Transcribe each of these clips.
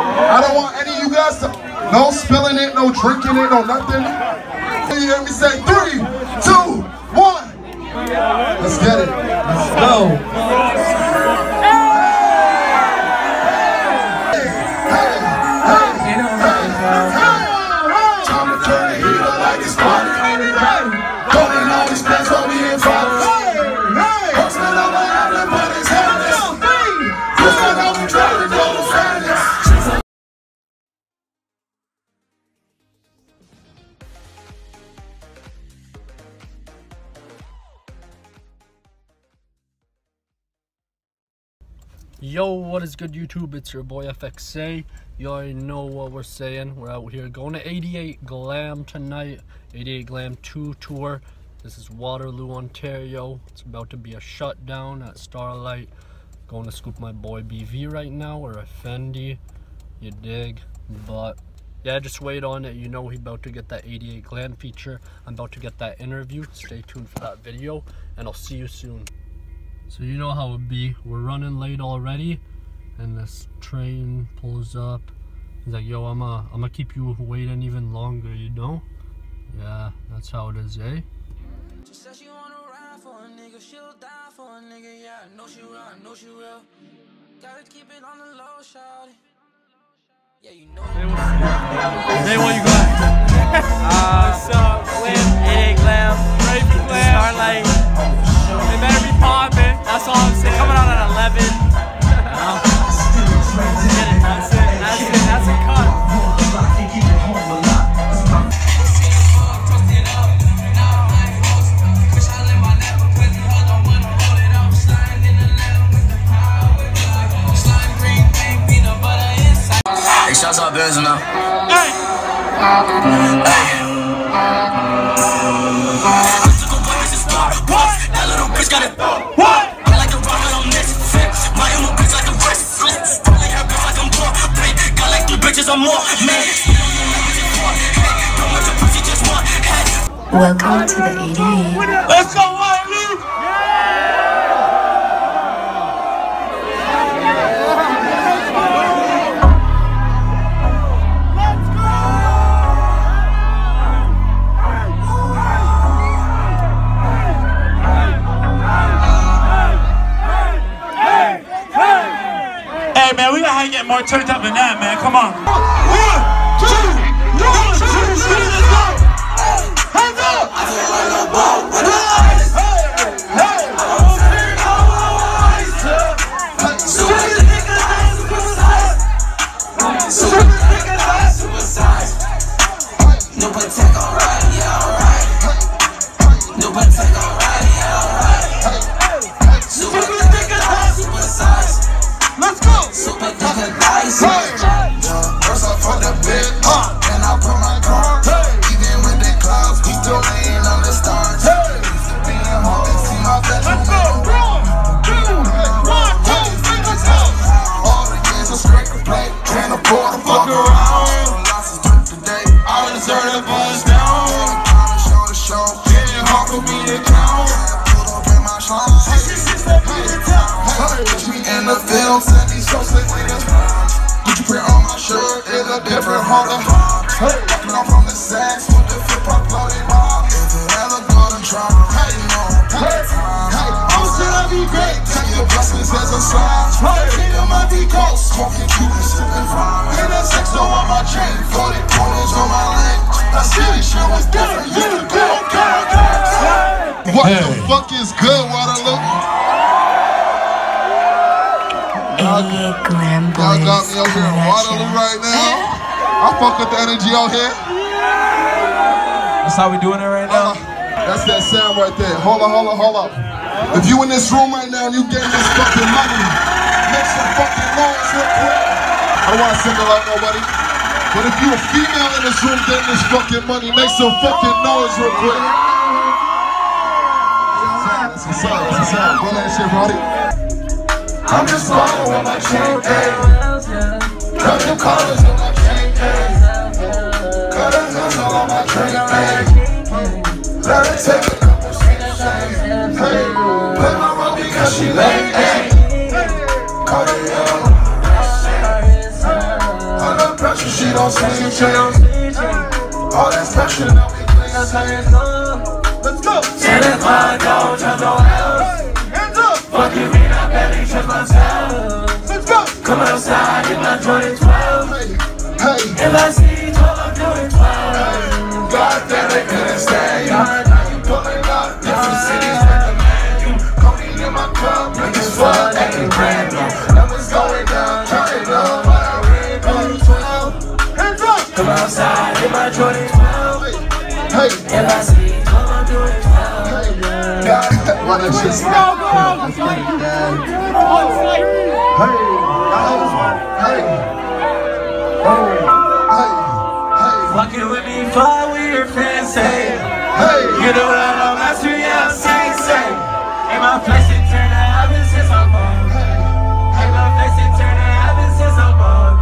I don't want any of you guys to, no spilling it, no drinking it, no nothing. You hear me say three, two, one. Let's get it. Let's go. What is good YouTube? It's your boy Effxayy. You already know what we're saying. We're out here going to 88 Glam tonight. 88 Glam 2 tour. This is Waterloo, Ontario. It's about to be a shutdown at Starlight. Going to scoop my boy BV right now, or Effendi. You dig? But yeah, just wait on it. You know he about to get that 88 Glam feature. I'm about to get that interview. Stay tuned for that video, and I'll see you soon. So you know how it be. We're running late already, and this train pulls up. He's like, "Yo, I'm going I'm gonna keep you waiting even longer." You know? Yeah, that's how it is, eh? She said she wanna ride for a nigga, she'll die for a nigga, yeah, I know she will, I know she will. Gotta keep it on the low, shawty. Yeah, you know Say what you got. uh, What's up? Glam, 88 Glam. Ready for Glam. Starlight. They better be popping. That's all I'm saying. Coming out at 11. Hey, shouts out Benz now. Hey! That like three bitches or more. Man, don't want your pussy, just one head. Welcome to the 88. Let's go, We gotta get more turned up than that, man. Come on. One, two, one, two, three, let's go. Hands up. Film, send me so slick with this Gucci print on my shirt is a different Honda. Off from the with the flip loaded rock. If it ever trouble, hey, you know. Hey, hey, I'm still I be great. Take your blessings as a sign. King of my be ghost, smoking Cuban, sipping fine. Sex on my chain, 40 pointers on my leg. That city shit was different. You the good girl, What the fuck is good, Waterloo? 88 Glam Y'all got me over here in Waterloo right now. I fuck with the energy out here. That's how we doing it right Uh, that's that sound right there. Hold on, hold on, hold on. If you in this room right now and you getting this fucking money, make some fucking noise real quick. I don't want to single out nobody. But if you a female in this room getting this fucking money, make some fucking noise real quick. That's what's up, that's what's up. Run that shit, Roddy. I'm just falling with my chain, ayy. Cut the colors on my chain, ayy. Cut the hustle on my drink, ayy. Let her take my Jordan 12. Hey, hey. I see 12, I'm doing 12. God damn it, couldn't stand you. Now you pulling up different cities, recommend you. Cody in my club, cup, niggas fuck, acting brand new. Numbers going down, counting up, but I really do 12. Hands up. Come outside my Jordan 12. Hey, If I see 12, I'm doing 12. God, wanna just go, go, Hey, hey, Fly your friends, say. hey. You know that I'm master, yeah, I'm saying, say. Ain't my face it turn to heaven since I'm born. Ain't my face it turn to heaven since I'm born.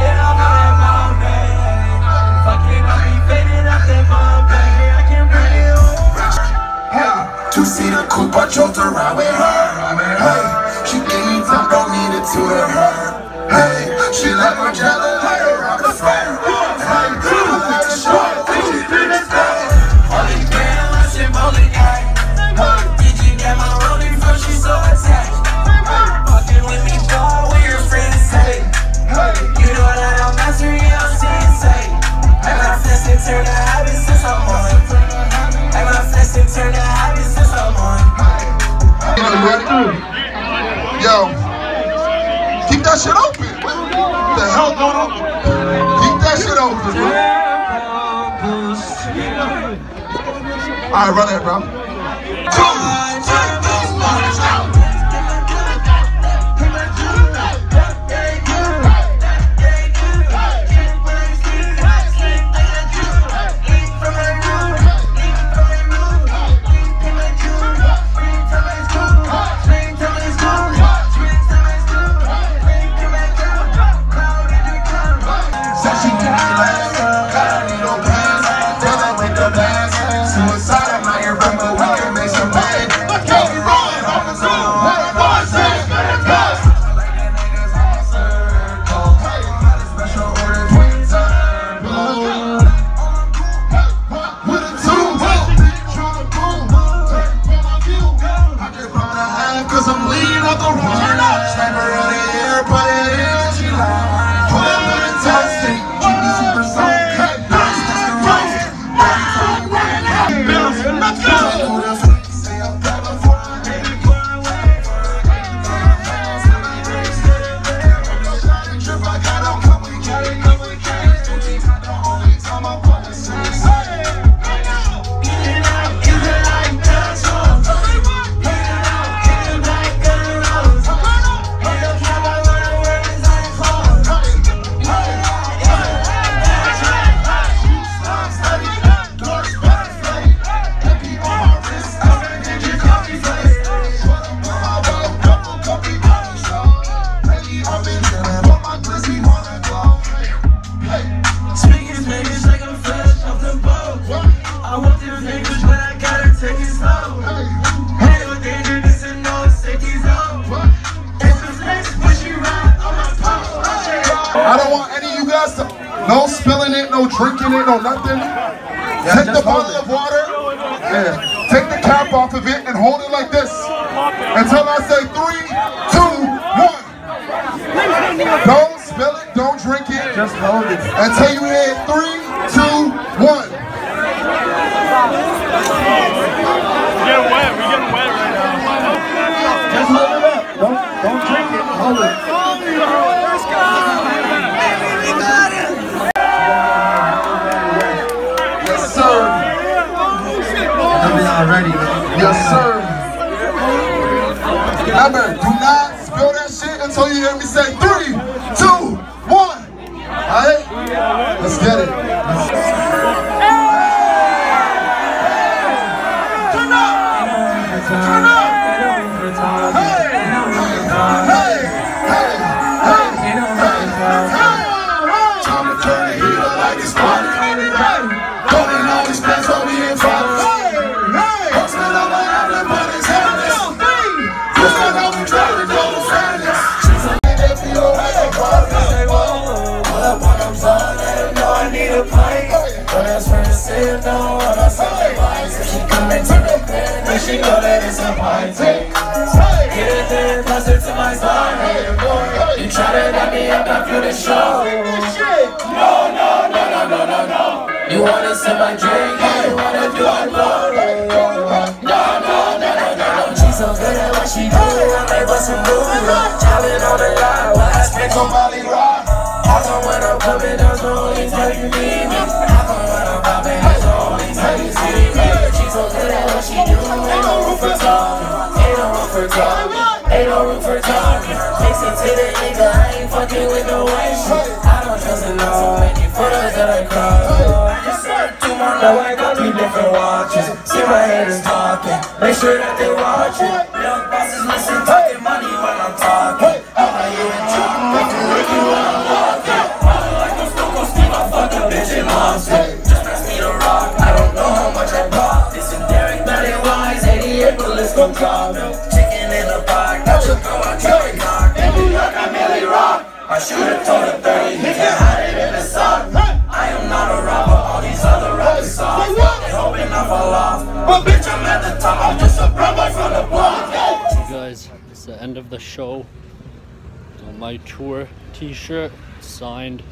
And not that Bombay. I be fading out that Bombay. I can bring it home. Hey, two seater coupe, I drove around with her. Alright, run that, bro. It, no nothing. take the bottle of water, yeah, take the cap off of it and hold it like this until I say three, two, one. Don't spill it, don't drink it. Just hold it. Until you hear three, two, one. Get wet. Tryna knock me after the show. No, no, no, no, no, no, no. You wanna sip my drink, you wanna do it more. No, no, no, no, no, no. She's so good at what she do, I might bust some moves. Chopping on the line, while I spit on Molly Rock. How come when I'm coming, that's the only time you need me? How come when I'm popping, that's the only you see me? She's so good at what she do, ain't no room for talking. Ain't no room for talking. Ain't no room for talking. Takes it to the nigga, I ain't fucking with no way shit. I don't trust in no so many photos that I cross. Now I got three different watches. See my haters talking. Make sure that they watching. Young bosses listen, talking money when I'm talking. How about you and Chop? Make you you when I'm walking. Falling like I'm Stone Cold Steve, I fuck a bitch and it. Just pass me the rock. I don't know how much I bought. This is Derek, not it wise. 88 bullets gon' call me. My shooter told her 30. He can't hide it in the sock. I am not a robber. All these other rappers soft. They hoping I fall off. But bitch, I'm at the top. I'm just a boy from the block. You guys, it's the end of the show. Got my tour t-shirt signed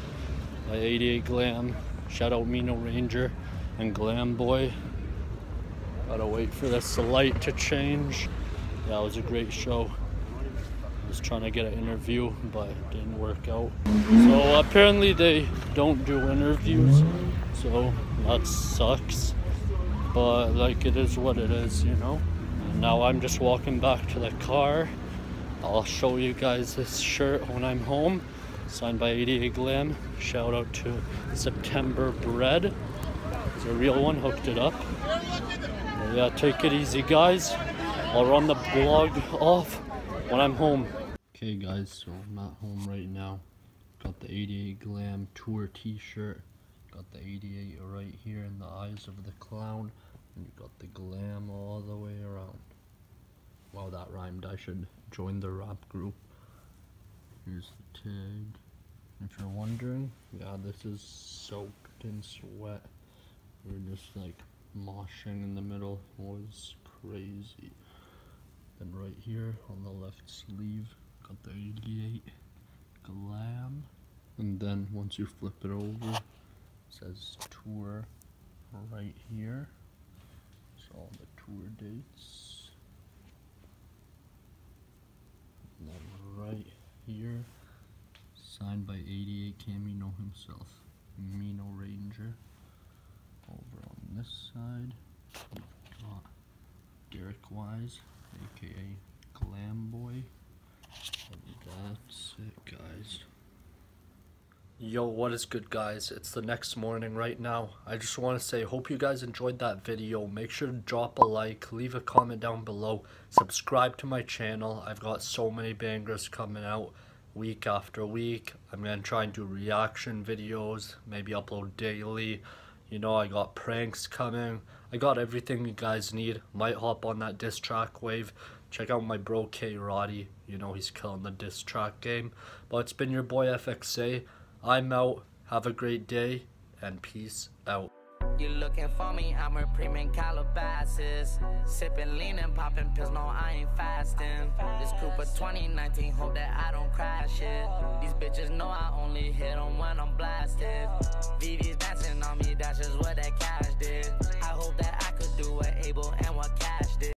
by 88 Glam. Shout out Mino Ranger and Glam Boy. Gotta wait for this light to change. It was a great show. Was trying to get an interview, but it didn't work out. So apparently they don't do interviews, so that sucks. But like it is what it is, you know. And now I'm just walking back to the car. I'll show you guys this shirt when I'm home. Signed by 88 Glam. Shout out to September Bread. It's a real one, hooked it up. But yeah, take it easy, guys. I'll run the blog off when I'm home. Okay, guys, so I'm at home right now. Got the 88 Glam Tour t-shirt. Got the 88 right here in the eyes of the clown. And you got the glam all the way around. Wow, that rhymed. I should join the rap group. Here's the tag. If you're wondering, yeah, this is soaked in sweat. We're just like moshing in the middle. It was crazy. Then right here on the left sleeve, got the 88 glam. And then once you flip it over, it says tour right here. It's all the tour dates. And then right here, signed by 88 Camino himself, Mino Ranger. Over on this side, we've got Derek Wise, aka Glam Boy. That's it, guys. Yo, what is good, guys? It's the next morning right now. I just want to say, hope you guys enjoyed that video. Make sure to drop a like, leave a comment down below, subscribe to my channel. I've got so many bangers coming out week after week. I'm going to try and do reaction videos, maybe upload daily. You know, I got pranks coming. I got everything you guys need. Might hop on that diss track wave check out my bro K Roddy. You know he's killing the diss track game. But it's been your boy Effxayy. I'm out. Have a great day and peace out. You looking for me, I'm a premium Calabasas. Sipping lean and popping pills, no, I ain't fasting. This Cooper 2019, hope that I don't crash it. These bitches know I only hit them when I'm blasted. VV's dancing on me, that's just what that cash did. I hope that I could do what Abel and what Cash did.